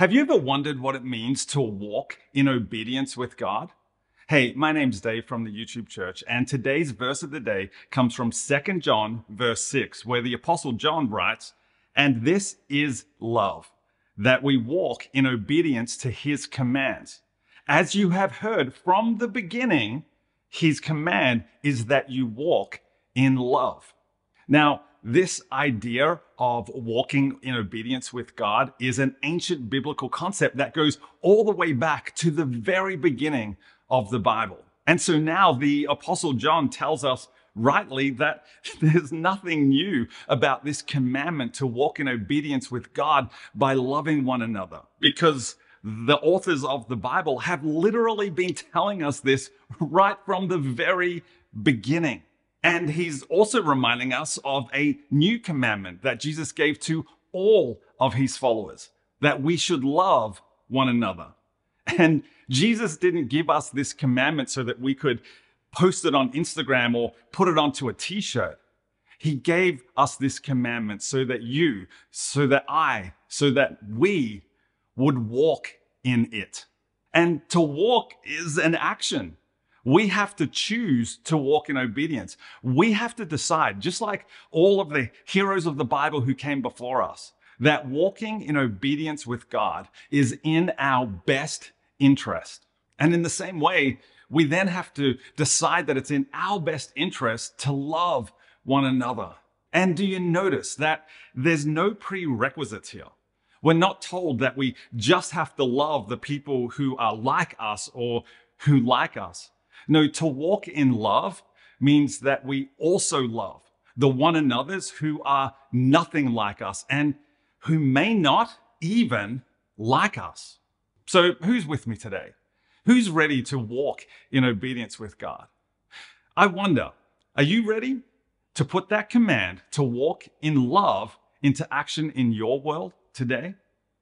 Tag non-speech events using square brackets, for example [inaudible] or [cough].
Have you ever wondered what it means to walk in obedience with God? Hey, my name's Dave from the YouTube Church, and today's verse of the day comes from 2 John, verse 6, where the Apostle John writes, And this is love, that we walk in obedience to his commands. As you have heard from the beginning, his command is that you walk in love. Now, this idea of walking in obedience with God is an ancient biblical concept that goes all the way back to the very beginning of the Bible. And so now the Apostle John tells us rightly that [laughs] there's nothing new about this commandment to walk in obedience with God by loving one another because the authors of the Bible have literally been telling us this right from the very beginning. And he's also reminding us of a new commandment that Jesus gave to all of his followers that we should love one another. And Jesus didn't give us this commandment so that we could post it on Instagram or put it onto a t shirt. He gave us this commandment so that you, so that I, so that we would walk in it. And to walk is an action. We have to choose to walk in obedience. We have to decide, just like all of the heroes of the Bible who came before us, that walking in obedience with God is in our best interest. And in the same way, we then have to decide that it's in our best interest to love one another. And do you notice that there's no prerequisites here? We're not told that we just have to love the people who are like us or who like us. No, to walk in love means that we also love the one another's who are nothing like us and who may not even like us. So, who's with me today? Who's ready to walk in obedience with God? I wonder, are you ready to put that command to walk in love into action in your world today?